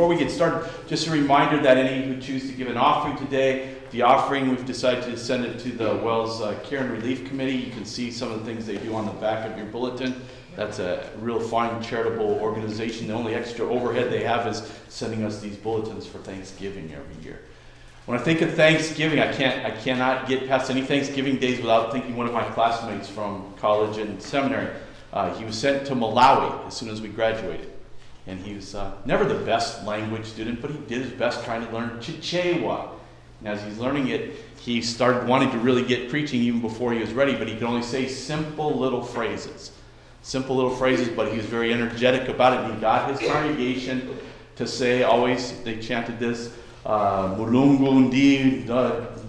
Before we get started, just a reminder that any who choose to give an offering today, the offering, we've decided to send it to the WELS uh, Care and Relief Committee. You can see some of the things they do on the back of your bulletin. That's a real fine charitable organization. The only extra overhead they have is sending us these bulletins for Thanksgiving every year. When I think of Thanksgiving, I can't, I cannot get past any Thanksgiving days without thinking one of my classmates from college and seminary. Uh, he was sent to Malawi as soon as we graduated. And he was uh, never the best language student, but he did his best trying to learn Chichewa. And as he's learning it, he started wanting to really get preaching even before he was ready, but he could only say simple little phrases. Simple little phrases, but he was very energetic about it. And he got his congregation to say, always, they chanted this, uh, Mulungu ndi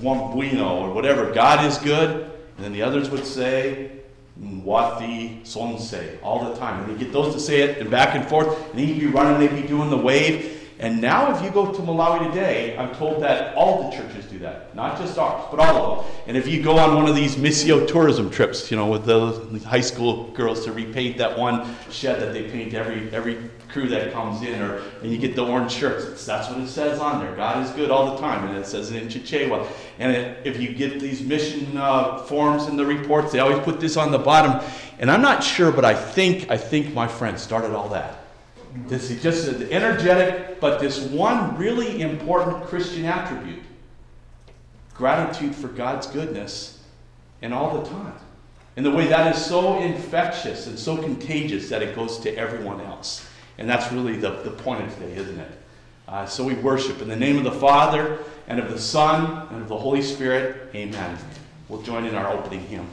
bueno, or whatever, God is good. And then the others would say, Wati Sonse, all the time. And you get those to say it and back and forth, and he'd be running, they'd be doing the wave. And now, if you go to Malawi today, I'm told that all the churches that, not just ours, but all of them. And if you go on one of these Missio tourism trips, you know, with the high school girls to repaint that one shed that they paint every every crew that comes in, or and you get the orange shirts, that's what it says on there. God is good all the time, and it says it in Chichewa. And it, if you get these mission uh, forms and the reports, they always put this on the bottom. And I'm not sure, but I think I think my friend started all that. This is just an energetic, but this one really important Christian attribute gratitude for God's goodness and all the time. In the way that is so infectious and so contagious that it goes to everyone else. And that's really the, the point of today, isn't it? Uh, so we worship in the name of the Father, and of the Son, and of the Holy Spirit. Amen. We'll join in our opening hymn.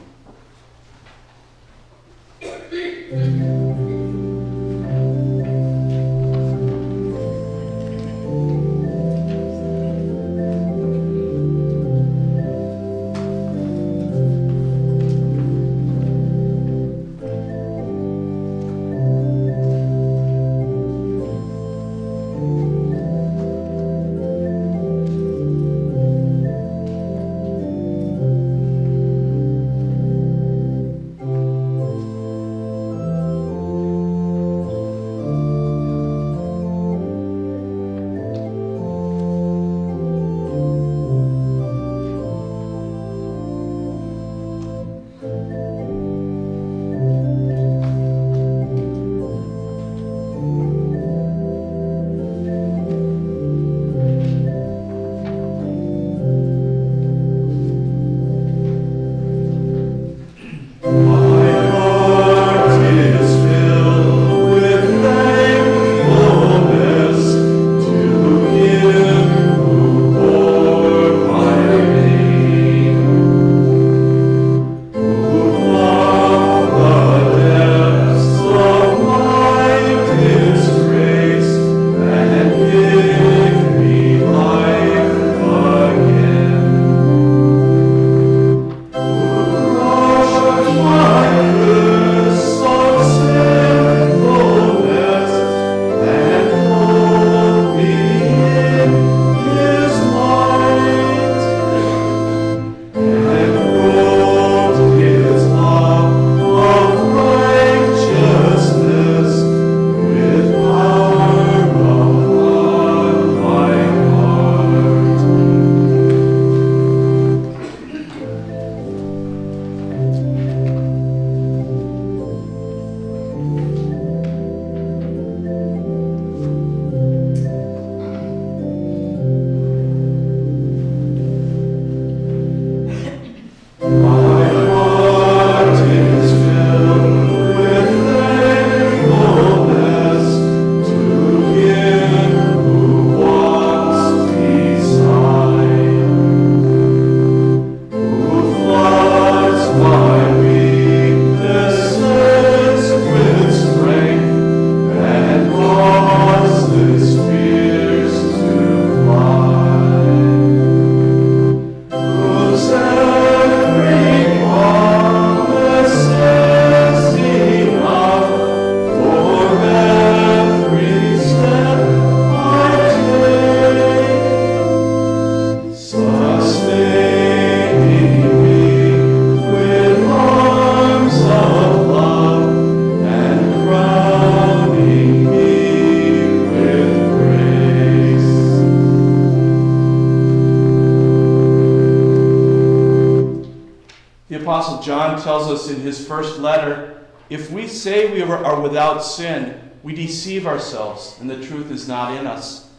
Are without sin, we deceive ourselves, and the truth is not in us.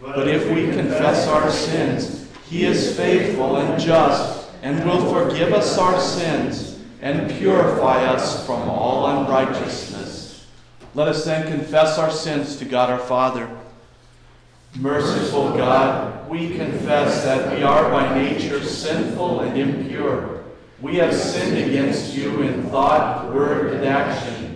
But if we confess our sins, he is faithful and just, and will forgive us our sins and purify us from all unrighteousness. Let us then confess our sins to God our Father. Merciful God, we confess that we are by nature sinful and impure. We have sinned against you in thought, word, and action.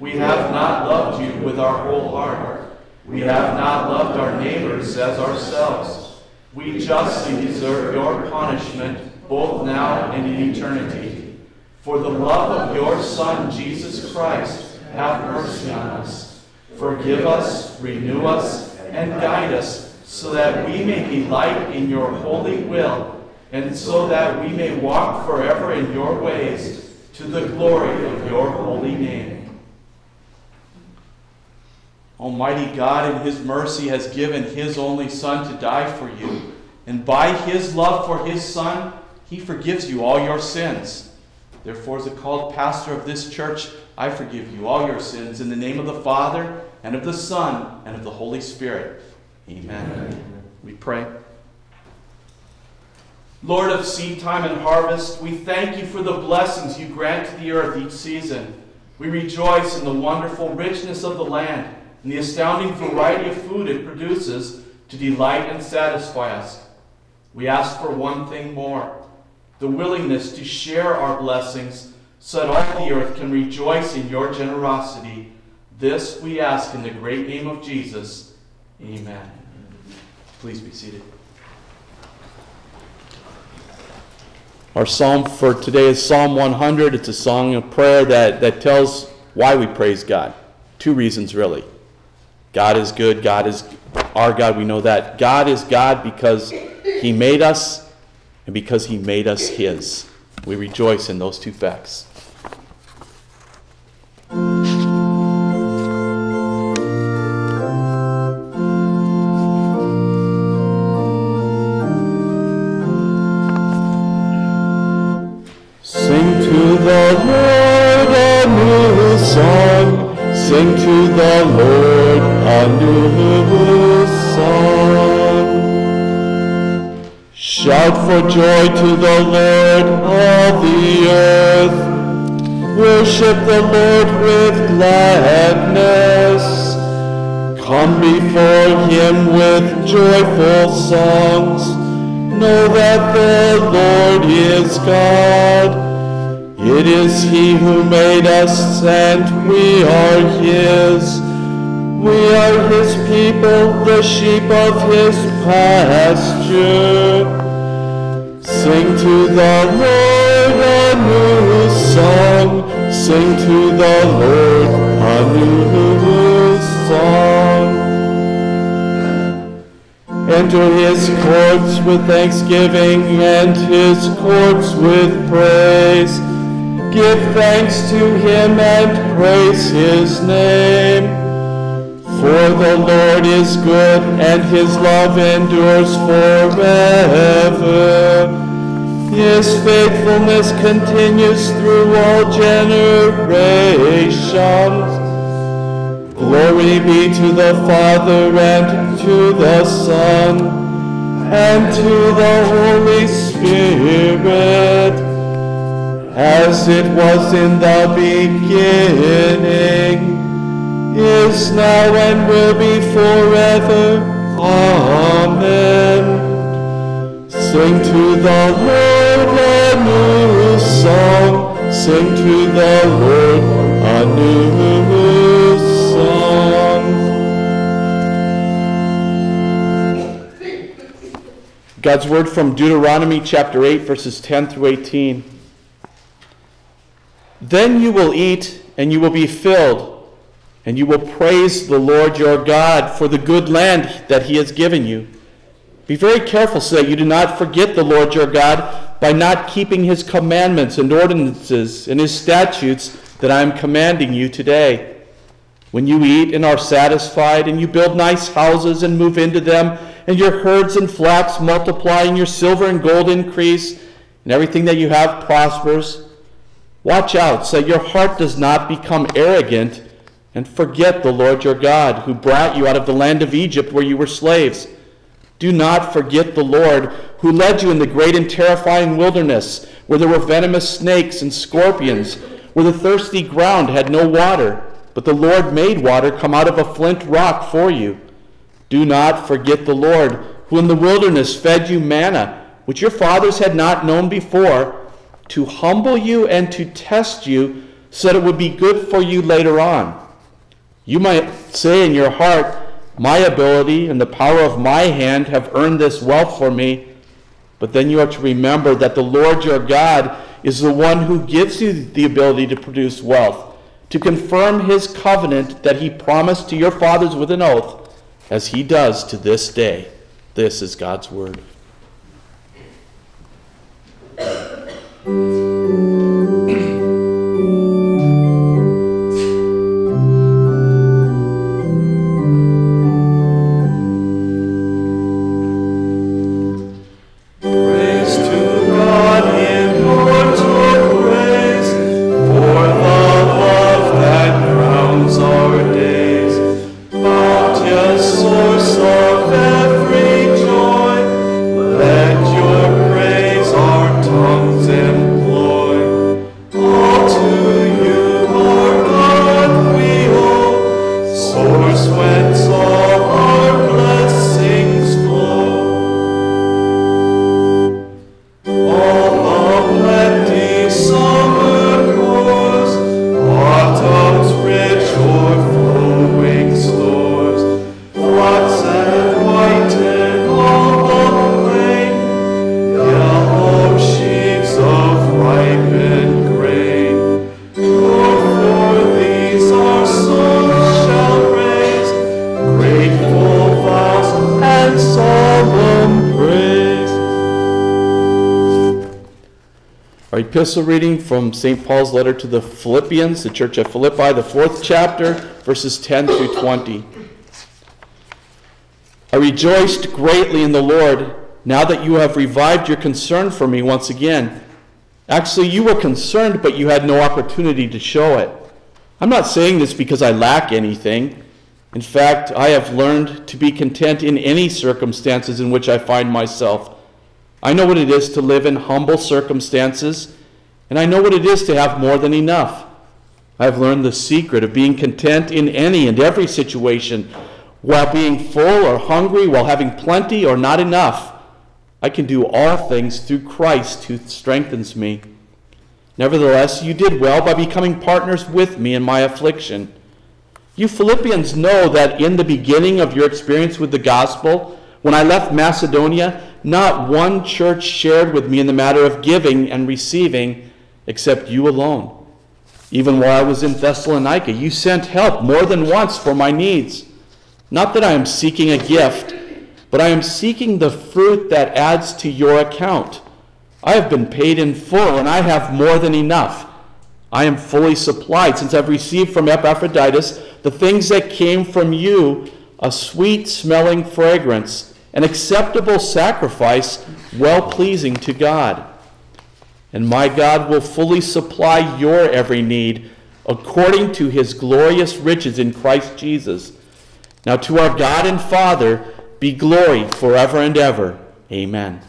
We have not loved you with our whole heart. We have not loved our neighbors as ourselves. We justly deserve your punishment, both now and in eternity. For the love of your Son, Jesus Christ, have mercy on us. Forgive us, renew us, and guide us, so that we may be light in your holy will, and so that we may walk forever in your ways, to the glory of your holy name. Almighty God, in his mercy, has given his only Son to die for you. And by his love for his Son, he forgives you all your sins. Therefore, as a called pastor of this church, I forgive you all your sins in the name of the Father, and of the Son, and of the Holy Spirit. Amen. Amen. We pray. Lord of seed time and harvest, we thank you for the blessings you grant to the earth each season. We rejoice in the wonderful richness of the land and the astounding variety of food it produces to delight and satisfy us. We ask for one thing more the willingness to share our blessings so that all the earth can rejoice in your generosity. This we ask in the great name of Jesus. Amen. Please be seated. Our psalm for today is Psalm 100. It's a song of prayer that, that tells why we praise God. Two reasons, really. God is good. God is our God. We know that. God is God because He made us and because He made us His. We rejoice in those two facts. Sing to the Lord to the song. Shout for joy to the Lord, all the earth. Worship the Lord with gladness. Come before him with joyful songs. Know that the Lord is God. It is he who made us, and we are his. We are his people, the sheep of his pasture. Sing to the Lord a new song. Sing to the Lord a new song. Enter his courts with thanksgiving and his courts with praise. Give thanks to him and praise his name. For the Lord is good and his love endures forever. His faithfulness continues through all generations. Glory be to the Father and to the Son and to the Holy Spirit, as it was in the beginning, is now, and will be forever. Amen. Sing to the Lord a new song. Sing to the Lord a new song. God's word from Deuteronomy chapter 8, verses 10 through 18. Then you will eat and you will be filled, and you will praise the Lord your God for the good land that he has given you. Be very careful so that you do not forget the Lord your God by not keeping his commandments and ordinances and his statutes that I am commanding you today. When you eat and are satisfied, and you build nice houses and move into them, and your herds and flocks multiply, and your silver and gold increase, and everything that you have prospers, Watch out so that your heart does not become arrogant and forget the Lord your God, who brought you out of the land of Egypt where you were slaves. Do not forget the Lord, who led you in the great and terrifying wilderness, where there were venomous snakes and scorpions, where the thirsty ground had no water, but the Lord made water come out of a flint rock for you. Do not forget the Lord, who in the wilderness fed you manna, which your fathers had not known before to humble you and to test you so that it would be good for you later on. You might say in your heart, My ability and the power of my hand have earned this wealth for me. But then you are to remember that the Lord your God is the one who gives you the ability to produce wealth, to confirm his covenant that he promised to your fathers with an oath, as he does to this day. This is God's word. Epistle reading from St. Paul's letter to the Philippians, the church at Philippi, the fourth chapter, verses 10 through 20. I rejoiced greatly in the Lord now that you have revived your concern for me once again. Actually, you were concerned, but you had no opportunity to show it. I'm not saying this because I lack anything. In fact, I have learned to be content in any circumstances in which I find myself. I know what it is to live in humble circumstances and I know what it is to have more than enough. I've learned the secret of being content in any and every situation, while being full or hungry, while having plenty or not enough. I can do all things through Christ who strengthens me. Nevertheless, you did well by becoming partners with me in my affliction. You Philippians know that in the beginning of your experience with the gospel, when I left Macedonia, not one church shared with me in the matter of giving and receiving except you alone. Even while I was in Thessalonica, you sent help more than once for my needs. Not that I am seeking a gift, but I am seeking the fruit that adds to your account. I have been paid in full, and I have more than enough. I am fully supplied, since I've received from Epaphroditus the things that came from you a sweet smelling fragrance, an acceptable sacrifice, well pleasing to God and my God will fully supply your every need according to his glorious riches in Christ Jesus. Now to our God and Father be glory forever and ever. Amen.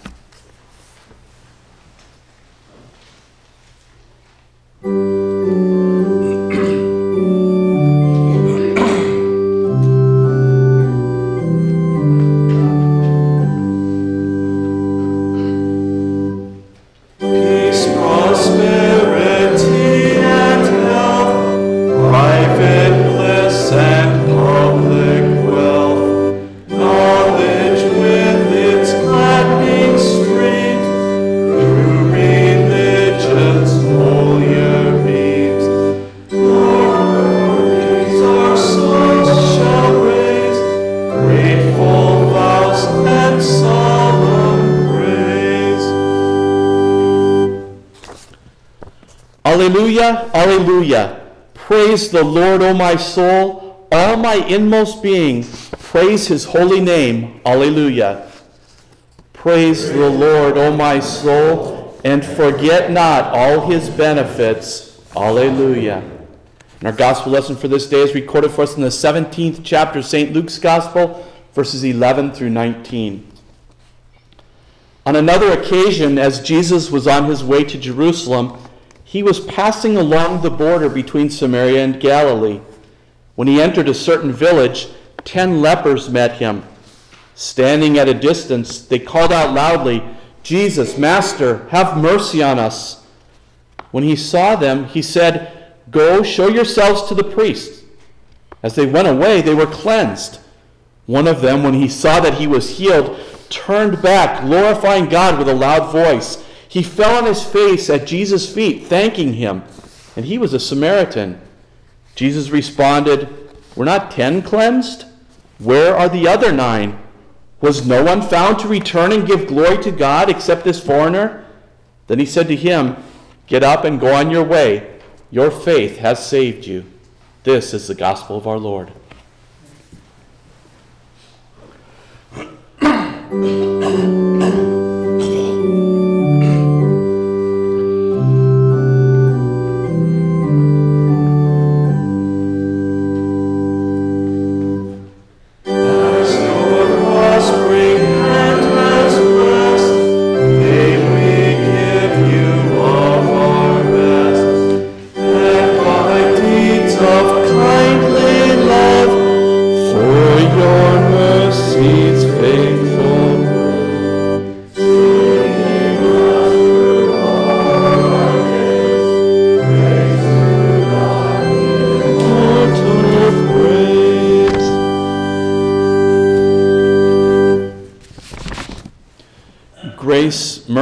Praise the Lord, O my soul. All my inmost being, praise his holy name. Alleluia. Praise the Lord, O my soul, and forget not all his benefits. Alleluia. And our gospel lesson for this day is recorded for us in the 17th chapter of St. Luke's Gospel, verses 11 through 19. On another occasion, as Jesus was on his way to Jerusalem, he was passing along the border between Samaria and Galilee. When he entered a certain village, ten lepers met him. Standing at a distance, they called out loudly, Jesus, Master, have mercy on us. When he saw them, he said, Go, show yourselves to the priests. As they went away, they were cleansed. One of them, when he saw that he was healed, turned back, glorifying God with a loud voice. He fell on his face at Jesus' feet, thanking him. And he was a Samaritan. Jesus responded, Were not ten cleansed? Where are the other nine? Was no one found to return and give glory to God except this foreigner? Then he said to him, Get up and go on your way. Your faith has saved you. This is the gospel of our Lord.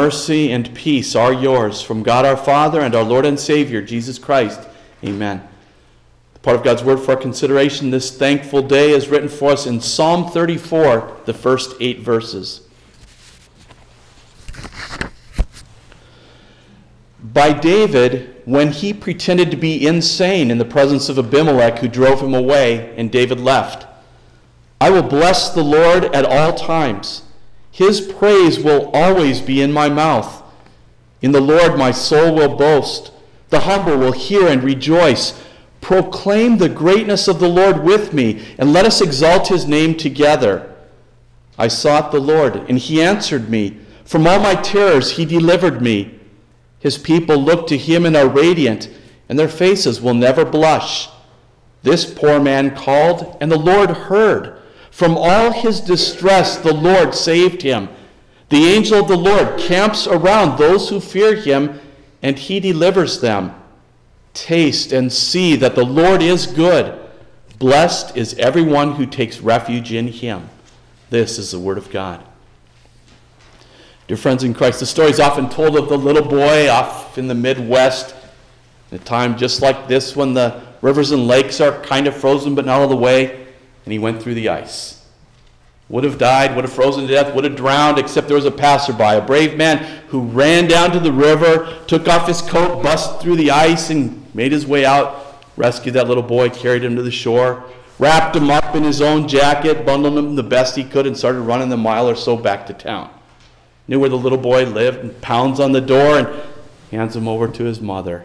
mercy, and peace are yours from God our Father and our Lord and Savior, Jesus Christ. Amen. The part of God's Word for our consideration this thankful day is written for us in Psalm 34, the first eight verses. By David, when he pretended to be insane in the presence of Abimelech, who drove him away, and David left. I will bless the Lord at all times. His praise will always be in my mouth. In the Lord my soul will boast. The humble will hear and rejoice. Proclaim the greatness of the Lord with me, and let us exalt his name together. I sought the Lord, and he answered me. From all my terrors he delivered me. His people look to him and are radiant, and their faces will never blush. This poor man called, and the Lord heard. From all his distress, the Lord saved him. The angel of the Lord camps around those who fear him, and he delivers them. Taste and see that the Lord is good. Blessed is everyone who takes refuge in him. This is the word of God. Dear friends in Christ, the story is often told of the little boy off in the Midwest, in a time just like this when the rivers and lakes are kind of frozen but not all the way and he went through the ice. Would have died, would have frozen to death, would have drowned, except there was a passerby, a brave man who ran down to the river, took off his coat, bust through the ice, and made his way out, rescued that little boy, carried him to the shore, wrapped him up in his own jacket, bundled him the best he could, and started running the mile or so back to town. Knew where the little boy lived, and pounds on the door and hands him over to his mother,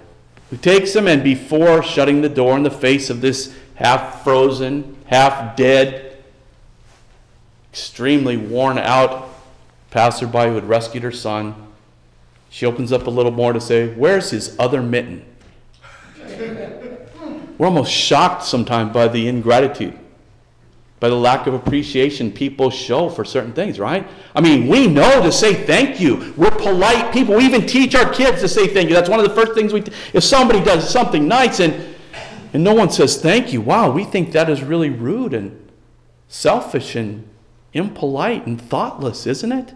who takes him, and before shutting the door in the face of this half frozen, half dead, extremely worn out passerby who had rescued her son. She opens up a little more to say, Where's his other mitten? We're almost shocked sometimes by the ingratitude, by the lack of appreciation people show for certain things, right? I mean, we know to say thank you. We're polite people. We even teach our kids to say thank you. That's one of the first things we, t- if somebody does something nice and and no one says thank you. Wow, we think that is really rude and selfish and impolite and thoughtless, isn't it?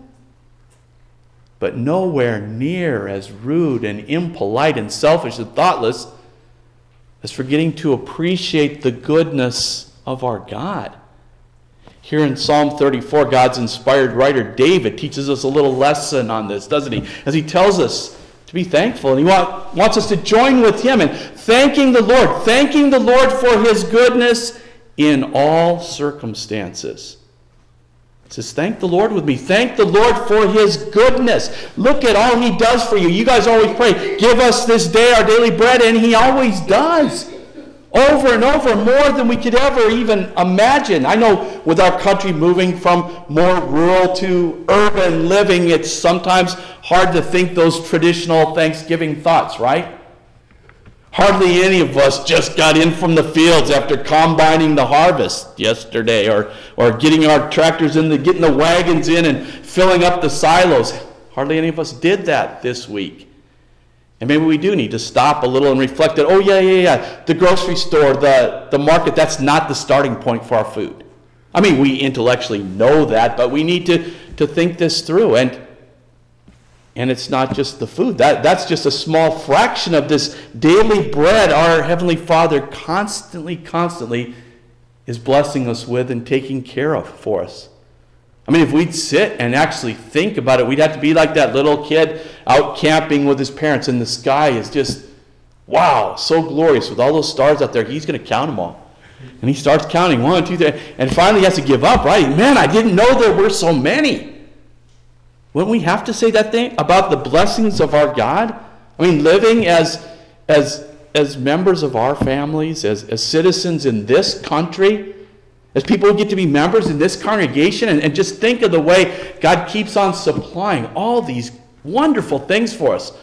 But nowhere near as rude and impolite and selfish and thoughtless as forgetting to appreciate the goodness of our God. Here in Psalm 34, God's inspired writer David teaches us a little lesson on this, doesn't he? As he tells us to be thankful. And he want, wants us to join with him in thanking the Lord, thanking the Lord for his goodness in all circumstances. It says, Thank the Lord with me. Thank the Lord for his goodness. Look at all he does for you. You guys always pray, Give us this day our daily bread, and he always does. Over and over, more than we could ever even imagine. I know with our country moving from more rural to urban living, it's sometimes hard to think those traditional Thanksgiving thoughts, right? Hardly any of us just got in from the fields after combining the harvest yesterday or, or getting our tractors in, the, getting the wagons in and filling up the silos. Hardly any of us did that this week. And maybe we do need to stop a little and reflect that, oh, yeah, yeah, yeah, the grocery store, the, the market, that's not the starting point for our food. I mean, we intellectually know that, but we need to, to think this through. And and it's not just the food. That, that's just a small fraction of this daily bread our Heavenly Father constantly, constantly is blessing us with and taking care of for us. I mean, if we'd sit and actually think about it, we'd have to be like that little kid out camping with his parents, and the sky is just, wow, so glorious with all those stars out there. He's going to count them all. And he starts counting one, two, three, and finally he has to give up, right? Man, I didn't know there were so many. Wouldn't we have to say that thing about the blessings of our God? I mean, living as, as, as members of our families, as, as citizens in this country, as people get to be members in this congregation, and, and just think of the way God keeps on supplying all these wonderful things for us.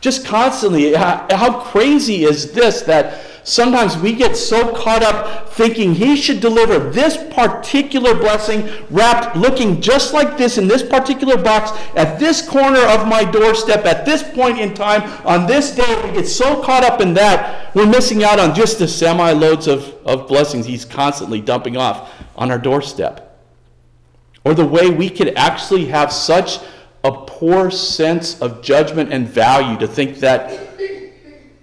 Just constantly. How, how crazy is this that Sometimes we get so caught up thinking he should deliver this particular blessing wrapped looking just like this in this particular box at this corner of my doorstep at this point in time on this day. We get so caught up in that, we're missing out on just the semi loads of, of blessings he's constantly dumping off on our doorstep. Or the way we could actually have such a poor sense of judgment and value to think that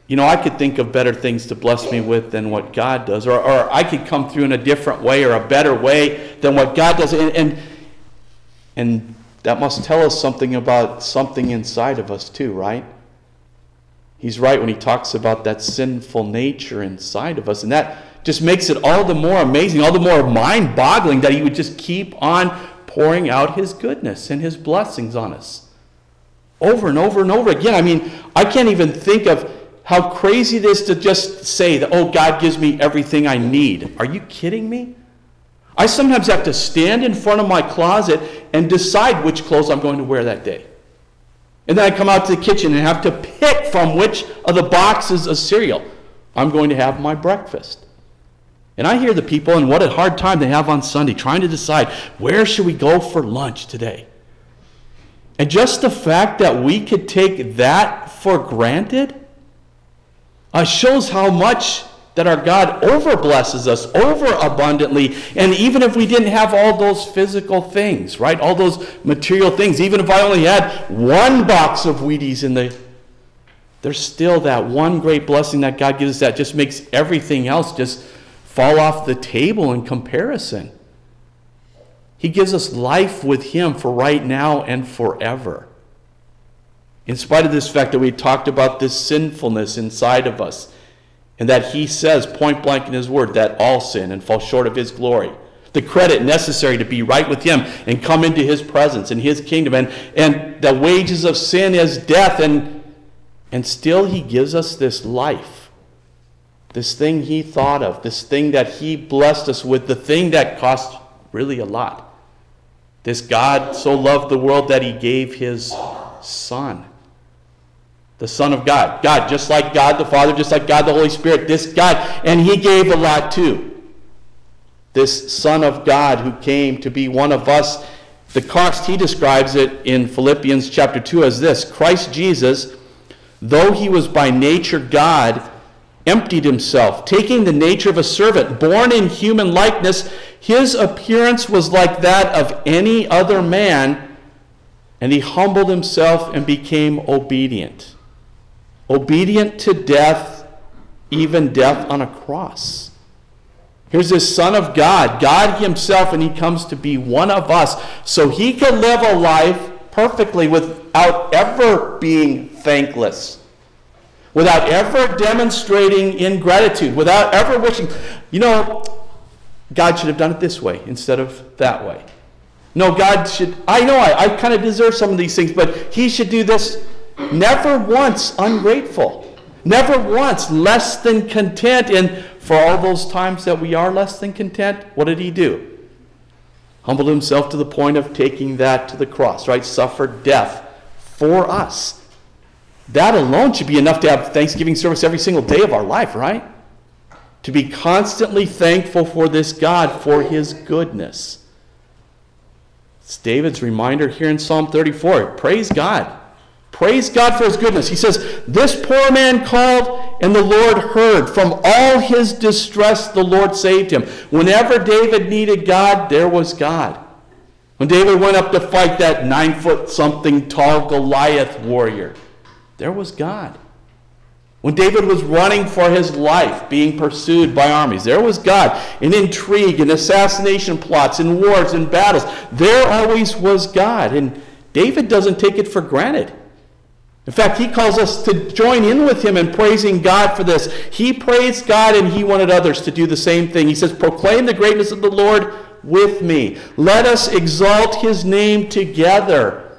you know, I could think of better things to bless me with than what God does. Or, or I could come through in a different way or a better way than what God does. And, and, and that must tell us something about something inside of us, too, right? He's right when he talks about that sinful nature inside of us. And that just makes it all the more amazing, all the more mind boggling that he would just keep on pouring out his goodness and his blessings on us. Over and over and over again. I mean, I can't even think of how crazy it is to just say that, oh, God gives me everything I need. Are you kidding me? I sometimes have to stand in front of my closet and decide which clothes I'm going to wear that day. And then I come out to the kitchen and have to pick from which of the boxes of cereal I'm going to have my breakfast. And I hear the people, and what a hard time they have on Sunday trying to decide where should we go for lunch today. And just the fact that we could take that for granted uh, shows how much that our God overblesses us over abundantly. And even if we didn't have all those physical things, right? All those material things, even if I only had one box of Wheaties in the there's still that one great blessing that God gives us that just makes everything else just fall off the table in comparison. He gives us life with Him for right now and forever. In spite of this fact that we talked about this sinfulness inside of us, and that he says point blank in his word that all sin and fall short of his glory. The credit necessary to be right with him and come into his presence and his kingdom. And, and the wages of sin is death. And, and still he gives us this life. This thing he thought of, this thing that he blessed us with, the thing that cost really a lot. This God so loved the world that he gave his son the Son of God. God, just like God the Father, just like God the Holy Spirit, this God. And He gave a lot too. This Son of God who came to be one of us. The cost, he describes it in Philippians chapter 2 as this Christ Jesus, though he was by nature God, emptied himself, taking the nature of a servant, born in human likeness. His appearance was like that of any other man, and he humbled himself and became obedient obedient to death, even death on a cross. Here's this Son of God, God Himself, and He comes to be one of us so He can live a life perfectly without ever being thankless, without ever demonstrating ingratitude, without ever wishing, you know, God should have done it this way instead of that way. No, God should, I know I, I kind of deserve some of these things, but He should do this. Never once ungrateful. Never once less than content. And for all those times that we are less than content, what did He do? Humbled Himself to the point of taking that to the cross, right? Suffered death for us. That alone should be enough to have Thanksgiving service every single day of our life, right? To be constantly thankful for this God, for His goodness. It's David's reminder here in Psalm 34. Praise God. Praise God for his goodness. He says, This poor man called, and the Lord heard. From all his distress, the Lord saved him. Whenever David needed God, there was God. When David went up to fight that nine foot something tall Goliath warrior, there was God. When David was running for his life, being pursued by armies, there was God. In intrigue, in assassination plots, in wars, in battles, there always was God. And David doesn't take it for granted. In fact, he calls us to join in with him in praising God for this. He praised God and he wanted others to do the same thing. He says, Proclaim the greatness of the Lord with me. Let us exalt his name together.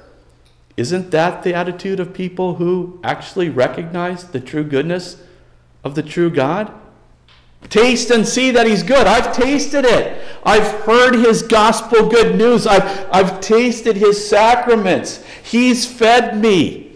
Isn't that the attitude of people who actually recognize the true goodness of the true God? Taste and see that He's good. I've tasted it. I've heard His gospel good news. I've, I've tasted His sacraments. He's fed me.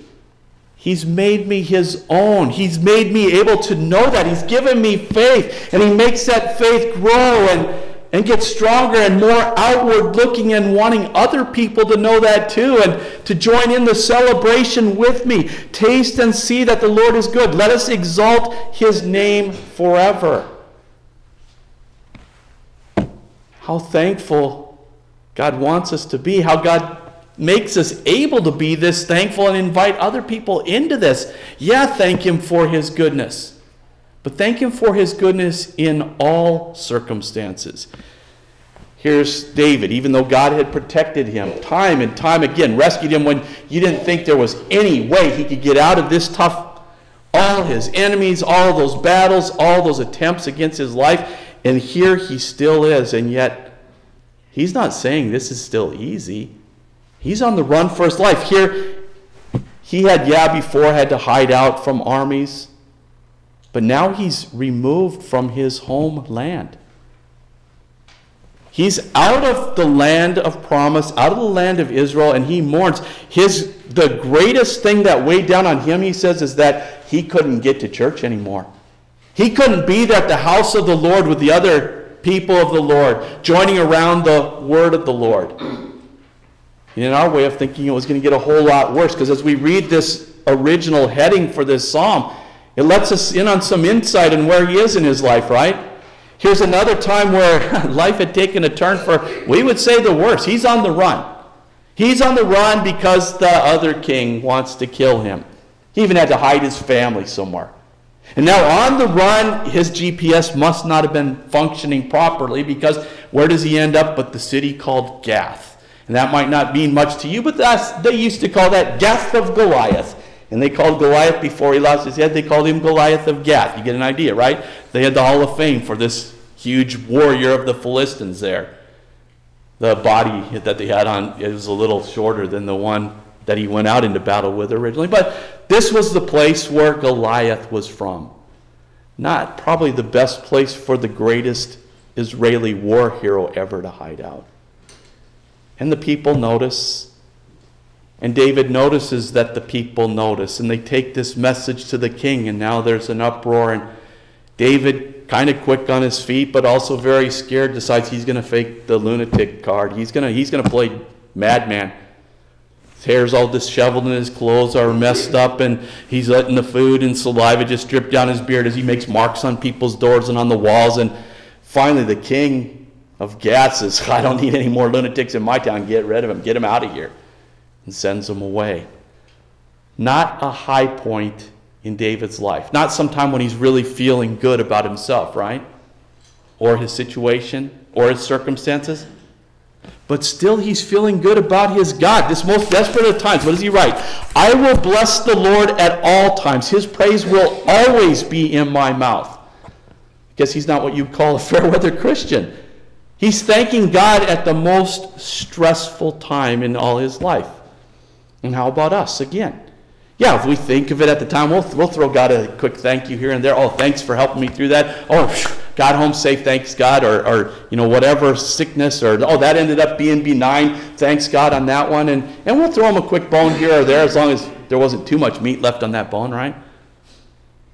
He's made me His own. He's made me able to know that. He's given me faith. And He makes that faith grow and and get stronger and more outward looking and wanting other people to know that too and to join in the celebration with me. Taste and see that the Lord is good. Let us exalt his name forever. How thankful God wants us to be, how God makes us able to be this thankful and invite other people into this. Yeah, thank Him for His goodness. But thank Him for His goodness in all circumstances. Here's David, even though God had protected him time and time again, rescued him when you didn't think there was any way he could get out of this tough, all his enemies, all those battles, all those attempts against his life. And here he still is, and yet he's not saying this is still easy. He's on the run for his life. Here, he had, yeah, before had to hide out from armies. But now he's removed from his homeland. He's out of the land of promise, out of the land of Israel, and he mourns. His the greatest thing that weighed down on him, he says, is that he couldn't get to church anymore. He couldn't be at the house of the Lord with the other people of the Lord, joining around the word of the Lord. In our way of thinking, it was going to get a whole lot worse because as we read this original heading for this psalm, it lets us in on some insight in where he is in his life, right? Here's another time where life had taken a turn for, we would say, the worst. He's on the run. He's on the run because the other king wants to kill him. He even had to hide his family somewhere. And now on the run, his GPS must not have been functioning properly because where does he end up but the city called Gath? And that might not mean much to you, but they used to call that Gath of Goliath. And they called Goliath before he lost his head, they called him Goliath of Gath. You get an idea, right? They had the Hall of Fame for this huge warrior of the Philistines there. The body that they had on it was a little shorter than the one that he went out into battle with originally. But this was the place where Goliath was from. Not probably the best place for the greatest Israeli war hero ever to hide out. And the people notice and David notices that the people notice, and they take this message to the king, and now there's an uproar. And David, kind of quick on his feet, but also very scared, decides he's going to fake the lunatic card. He's going to he's to play madman. His hair's all disheveled, and his clothes are messed up, and he's letting the food and saliva just drip down his beard as he makes marks on people's doors and on the walls. And finally, the king of Gath says. "I don't need any more lunatics in my town. Get rid of them. Get them out of here." and sends them away. Not a high point in David's life. Not sometime when he's really feeling good about himself, right? Or his situation or his circumstances. But still, he's feeling good about his God. This most desperate of times, what does he write? I will bless the Lord at all times. His praise will always be in my mouth. Guess he's not what you'd call a fair weather Christian. He's thanking God at the most stressful time in all his life. And how about us again? Yeah, if we think of it at the time, we'll, we'll throw God a quick thank you here and there. Oh, thanks for helping me through that. Oh, got home safe, thanks God. Or, or you know, whatever sickness, or oh, that ended up being benign, thanks God on that one. And, and we'll throw him a quick bone here or there as long as there wasn't too much meat left on that bone, right?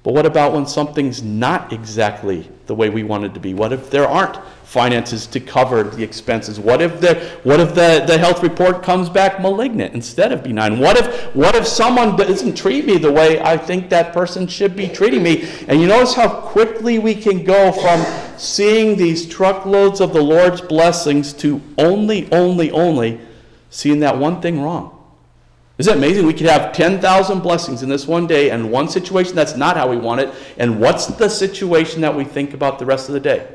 But what about when something's not exactly the way we want it to be? What if there aren't finances to cover the expenses? What if the what if the, the health report comes back malignant instead of benign? What if what if someone doesn't treat me the way I think that person should be treating me? And you notice how quickly we can go from seeing these truckloads of the Lord's blessings to only, only, only seeing that one thing wrong. Isn't it amazing? We could have 10,000 blessings in this one day and one situation that's not how we want it. And what's the situation that we think about the rest of the day?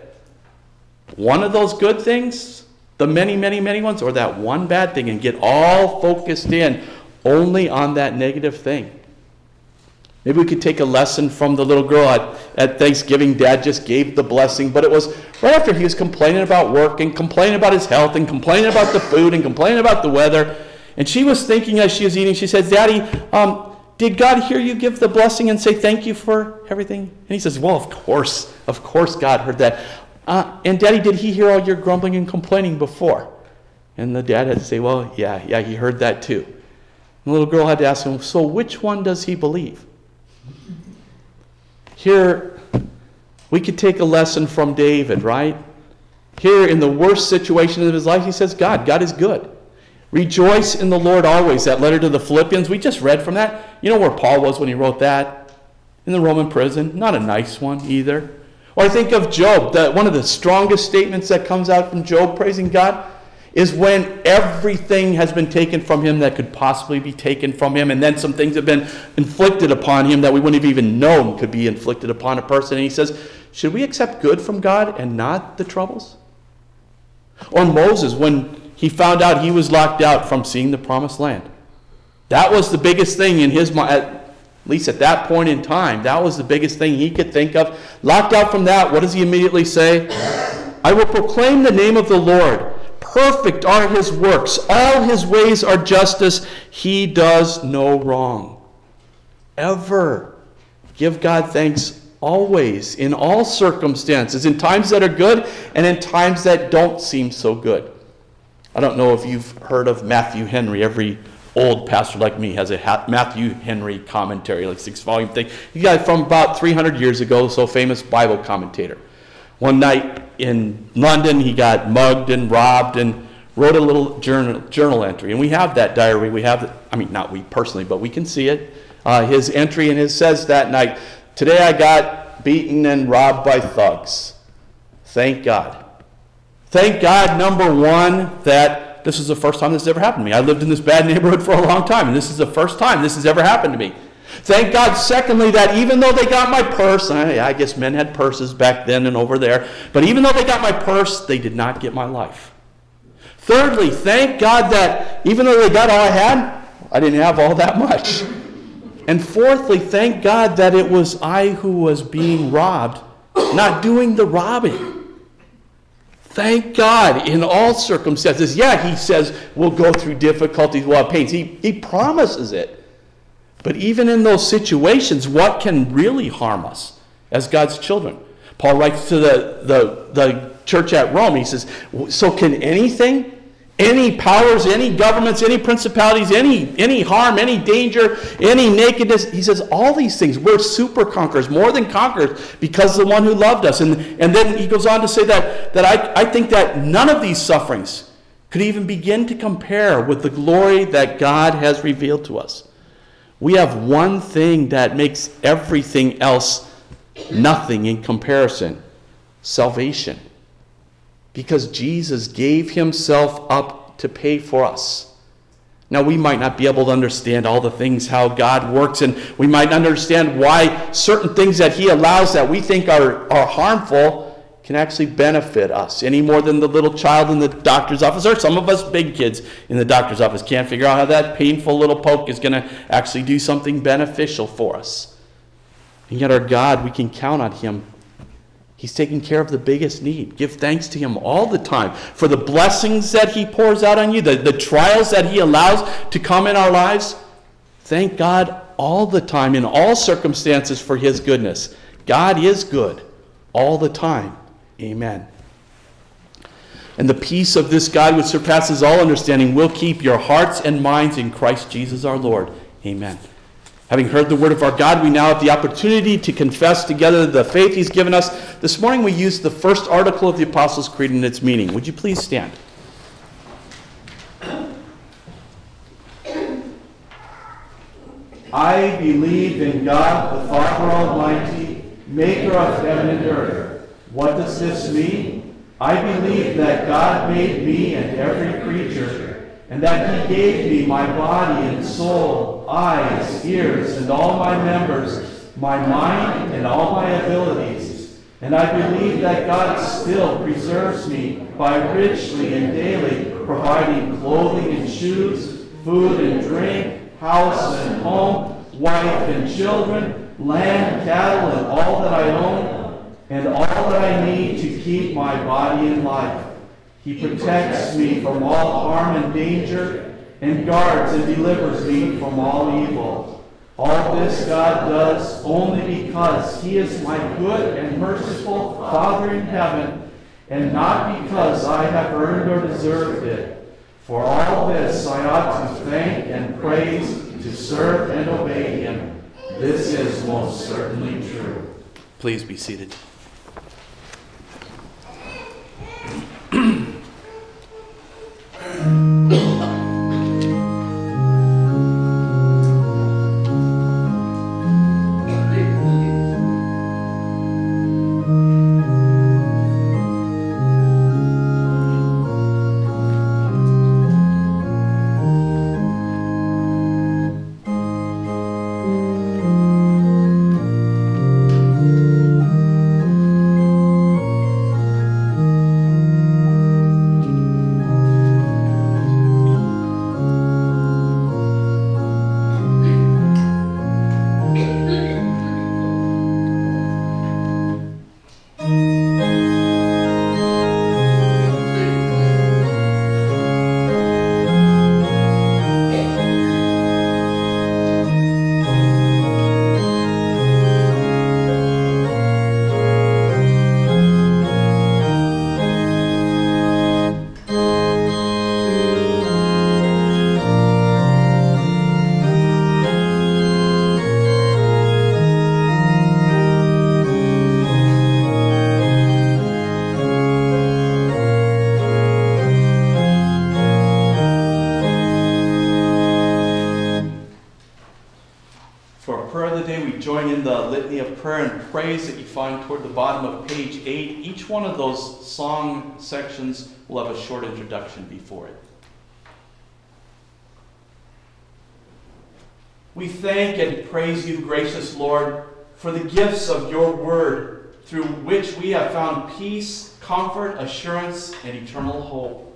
One of those good things, the many, many, many ones, or that one bad thing, and get all focused in only on that negative thing. Maybe we could take a lesson from the little girl at, at Thanksgiving. Dad just gave the blessing, but it was right after he was complaining about work and complaining about his health and complaining about the food and complaining about the weather. And she was thinking as she was eating, she says, Daddy, um, did God hear you give the blessing and say thank you for everything? And he says, Well, of course. Of course God heard that. Uh, and Daddy, did he hear all your grumbling and complaining before? And the dad had to say, Well, yeah, yeah, he heard that too. And the little girl had to ask him, So which one does he believe? Here, we could take a lesson from David, right? Here, in the worst situation of his life, he says, God, God is good. Rejoice in the Lord always. That letter to the Philippians, we just read from that. You know where Paul was when he wrote that? In the Roman prison. Not a nice one either. Or I think of Job, that one of the strongest statements that comes out from Job praising God is when everything has been taken from him that could possibly be taken from him, and then some things have been inflicted upon him that we wouldn't have even known could be inflicted upon a person. And he says, Should we accept good from God and not the troubles? Or Moses, when he found out he was locked out from seeing the promised land. That was the biggest thing in his mind, at least at that point in time. That was the biggest thing he could think of. Locked out from that, what does he immediately say? I will proclaim the name of the Lord. Perfect are his works, all his ways are justice. He does no wrong. Ever. Give God thanks always, in all circumstances, in times that are good and in times that don't seem so good. I don't know if you've heard of Matthew Henry. Every old pastor like me has a Matthew Henry commentary, like six volume thing. He got from about 300 years ago, so famous Bible commentator. One night in London, he got mugged and robbed and wrote a little journal, journal entry. And we have that diary. We have, I mean, not we personally, but we can see it. Uh, his entry, and it says that night, Today I got beaten and robbed by thugs. Thank God. Thank God, number one, that this is the first time this has ever happened to me. I lived in this bad neighborhood for a long time, and this is the first time this has ever happened to me. Thank God, secondly, that even though they got my purse, I, I guess men had purses back then and over there, but even though they got my purse, they did not get my life. Thirdly, thank God that even though they got all I had, I didn't have all that much. And fourthly, thank God that it was I who was being robbed, not doing the robbing. Thank God in all circumstances. Yeah, he says we'll go through difficulties, we'll have pains. He, he promises it. But even in those situations, what can really harm us as God's children? Paul writes to the, the, the church at Rome, he says, So can anything any powers, any governments, any principalities, any, any harm, any danger, any nakedness. He says all these things. We're super conquerors, more than conquerors, because the one who loved us. And, and then he goes on to say that, that I, I think that none of these sufferings could even begin to compare with the glory that God has revealed to us. We have one thing that makes everything else nothing in comparison salvation because Jesus gave himself up to pay for us. Now, we might not be able to understand all the things, how God works, and we might understand why certain things that He allows that we think are, are harmful can actually benefit us any more than the little child in the doctor's office, or some of us big kids in the doctor's office can't figure out how that painful little poke is going to actually do something beneficial for us. And yet, our God, we can count on Him He's taking care of the biggest need. Give thanks to Him all the time for the blessings that He pours out on you, the, the trials that He allows to come in our lives. Thank God all the time, in all circumstances, for His goodness. God is good all the time. Amen. And the peace of this God, which surpasses all understanding, will keep your hearts and minds in Christ Jesus our Lord. Amen. Having heard the word of our God, we now have the opportunity to confess together the faith He's given us. This morning we used the first article of the Apostles' Creed and its meaning. Would you please stand? I believe in God, the Father Almighty, maker of heaven and earth. What does this mean? I believe that God made me and every creature, and that He gave me my body and soul, eyes, ears, and all my members, my mind and all my abilities. And I believe that God still preserves me by richly and daily providing clothing and shoes, food and drink, house and home, wife and children, land, cattle, and all that I own, and all that I need to keep my body in life. He protects me from all harm and danger, and guards and delivers me from all evil. All this God does only because He is my good and merciful Father in heaven, and not because I have earned or deserved it. For all this I ought to thank and praise, to serve and obey him. This is most certainly true. Please be seated. Each one of those song sections will have a short introduction before it. We thank and praise you, gracious Lord, for the gifts of your word through which we have found peace, comfort, assurance, and eternal hope.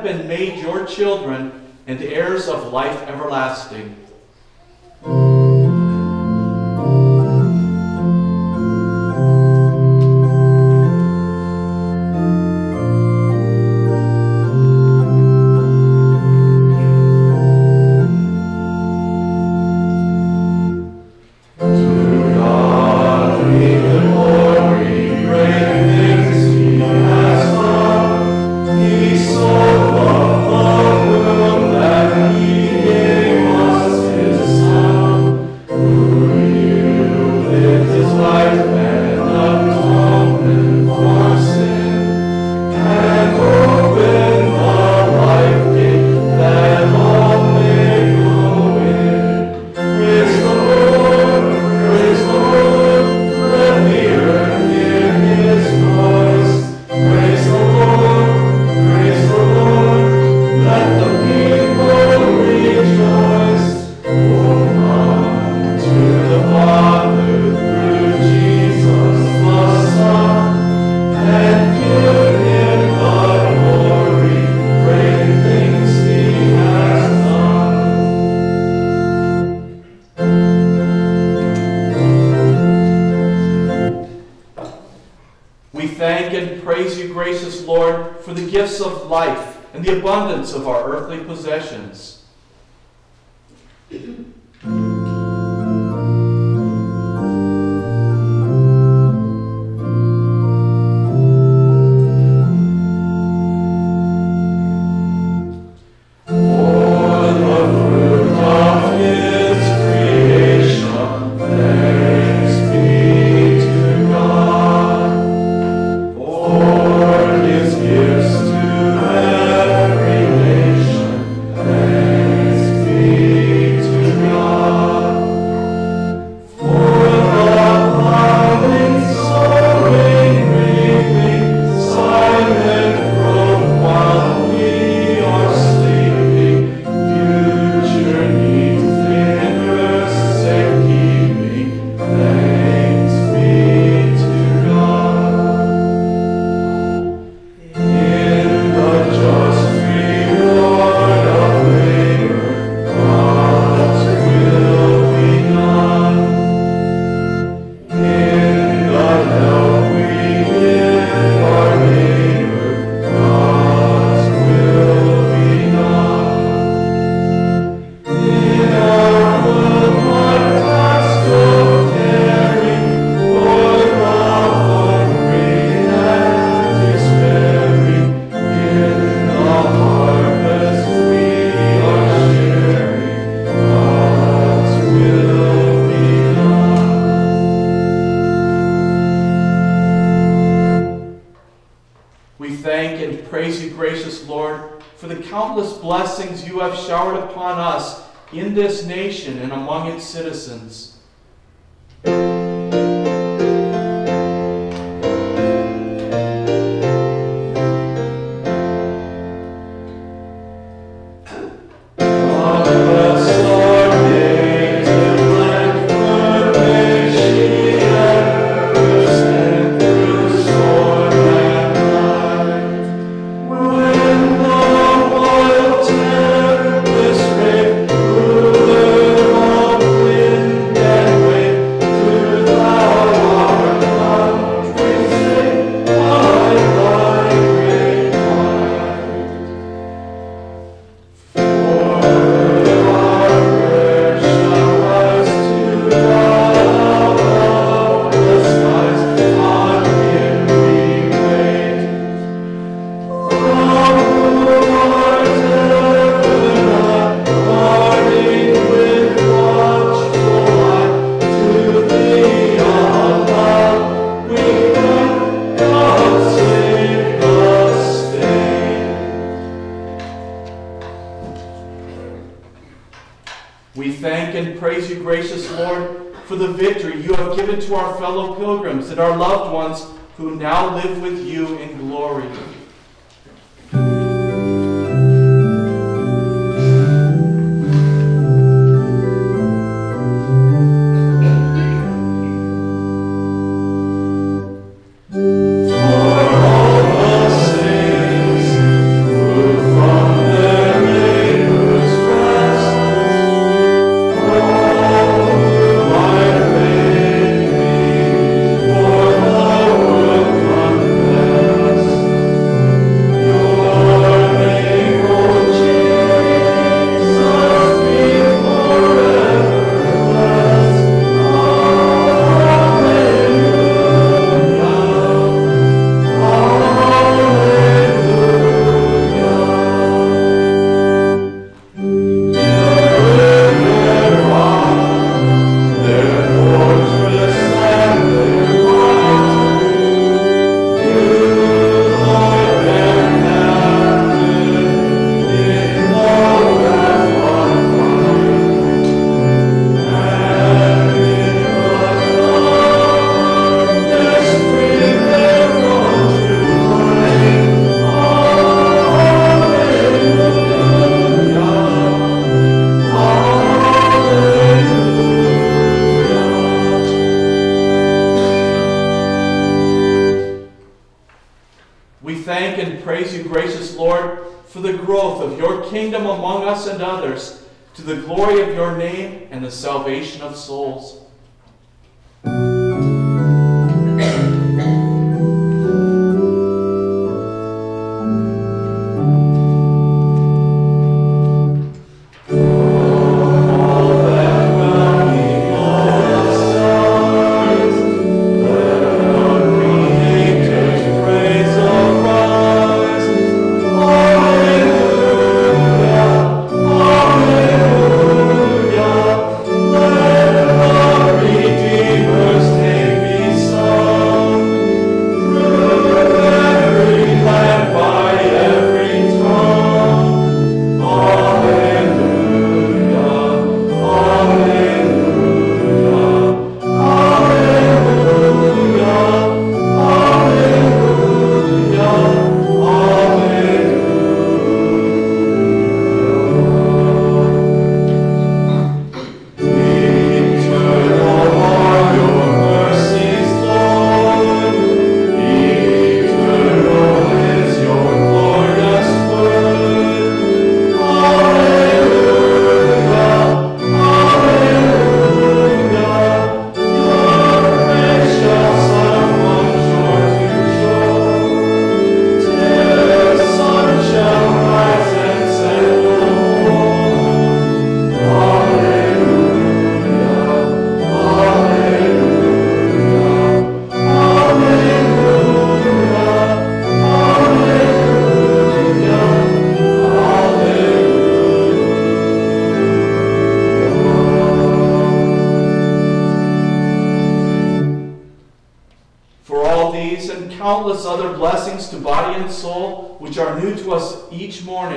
God of life Lord. praise you, gracious Lord, for the gifts of life and the abundance of our earthly possessions. the countless blessings you have showered upon us in this nation and among its citizens.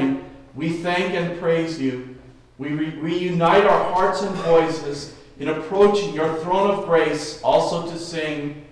Morning, we thank and praise you. We re- reunite our hearts and voices in approaching your throne of grace, also to sing.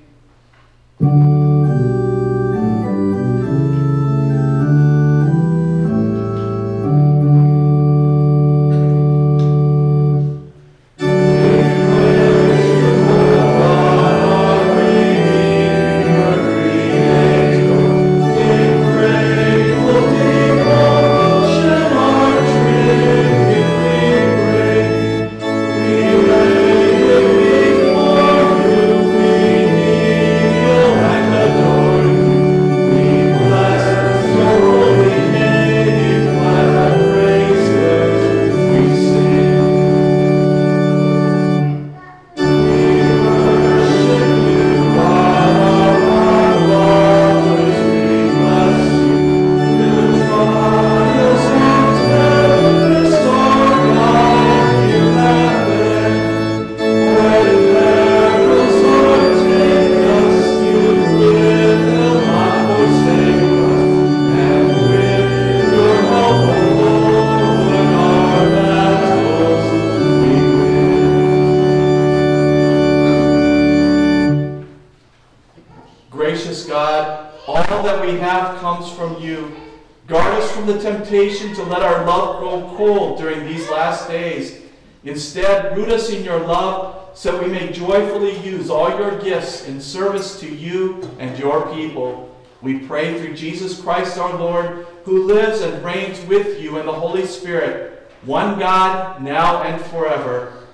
Love so we may joyfully use all your gifts in service to you and your people. We pray through Jesus Christ our Lord, who lives and reigns with you in the Holy Spirit, one God, now and forever.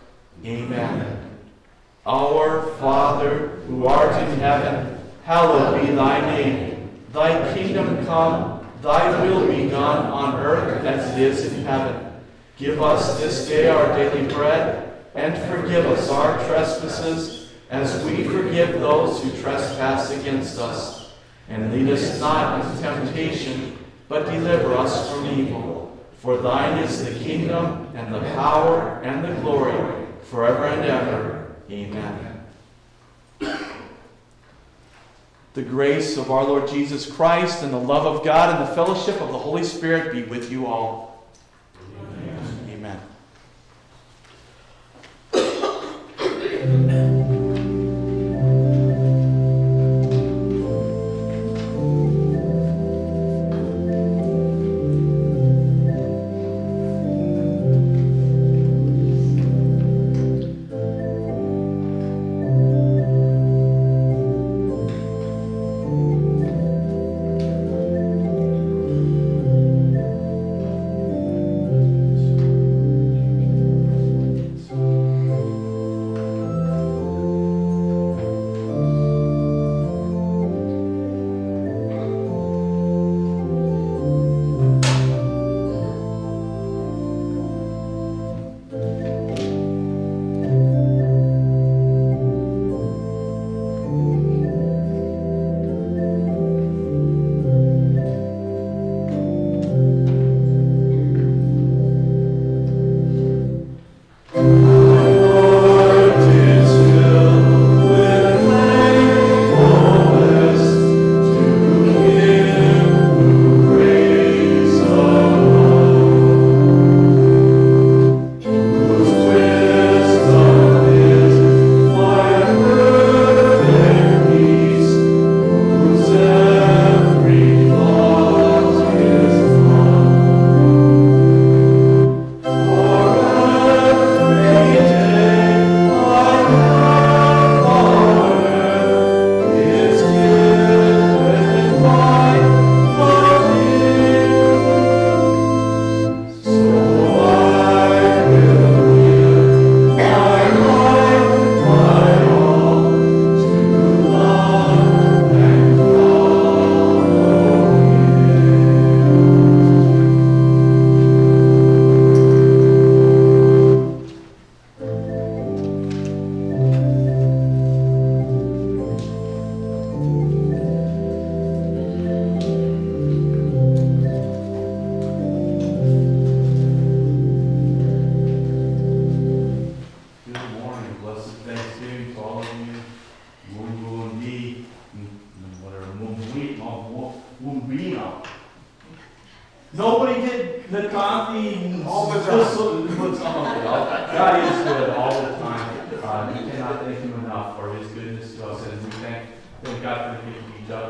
Amen. Our Father, who art in heaven, hallowed be thy name. Thy kingdom come, thy will be done on earth as it is in heaven. Give us this day our daily bread, and forgive us our trespasses, as we forgive those who trespass against us. And lead us not into temptation, but deliver us from evil. For thine is the kingdom, and the power, and the glory, forever and ever. Amen. The grace of our Lord Jesus Christ and the love of God and the fellowship of the Holy Spirit be with you all. Amen. No.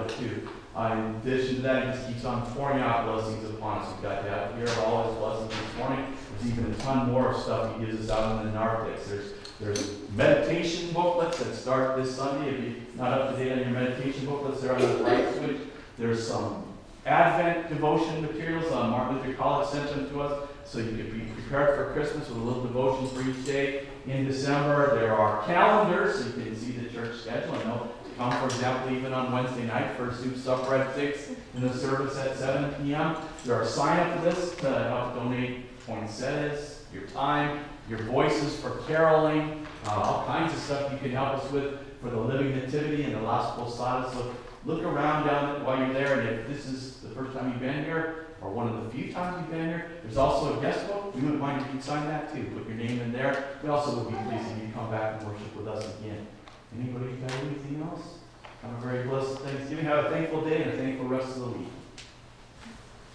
Too. Uh, in addition to that, he just keeps on pouring out blessings upon us. We've got to have, hear all his blessings this morning. There's even a ton more of stuff he gives us out in the narthex. There's, there's meditation booklets that start this Sunday. If you're not up to date on your meditation booklets, they're on the right switch. There's some Advent devotion materials, uh, Martin Luther College sent them to us, so you could be prepared for Christmas with a little devotion for each day. In December, there are calendars, so you can see the church schedule, I know, come, for example, even on Wednesday night for soup supper at six, and the service at seven P M. There are sign-up lists to help donate poinsettias, your time, your voices for caroling, uh, all kinds of stuff you can help us with for the Living Nativity and the Las Posadas. So look around down while you're there, and if this is the first time you've been here, or one of the few times you've been here, there's also a guest book. We wouldn't mind if you sign that too. Put your name in there. We also would be pleased if you come back and worship with us again. Anybody got anything else? Have a very blessed Thanksgiving. Have a thankful day and a thankful rest of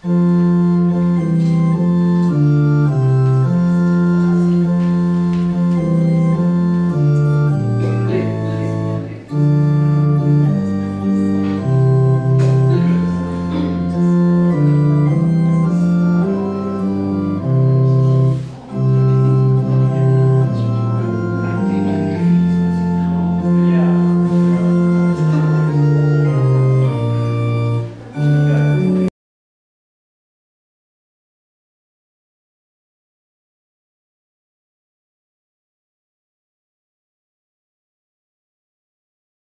the week.